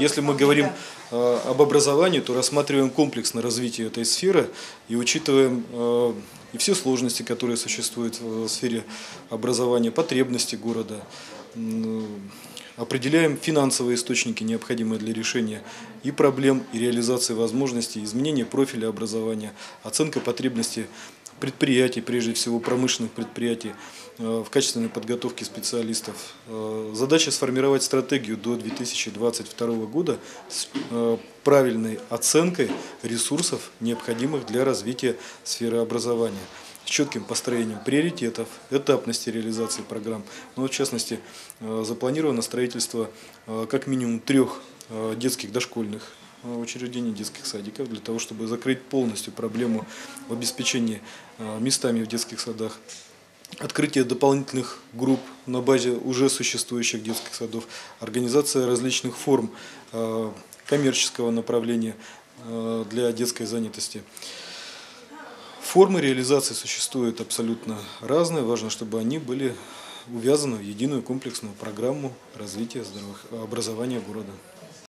если мы говорим э, об образовании, то рассматриваем комплексно развитие этой сферы и учитываем э, и все сложности, которые существуют в сфере образования, потребности города. Определяем финансовые источники, необходимые для решения и проблем, и реализации возможностей, изменения профиля образования, оценка потребностей предприятий, прежде всего промышленных предприятий, э, в качественной подготовке специалистов. Э, задача сформировать стратегию до 2022 года с э, правильной оценкой ресурсов, необходимых для развития сферы образования с четким построением приоритетов, этапности реализации программ. Ну, в частности, запланировано строительство как минимум трех детских дошкольных учреждений детских садиков для того, чтобы закрыть полностью проблему в обеспечении э, местами в детских садах. Открытие дополнительных групп на базе уже существующих детских садов, организация различных форм э, коммерческого направления для детской занятости. Формы реализации существуют абсолютно разные. Важно, чтобы они были увязаны в единую комплексную программу развития образования города.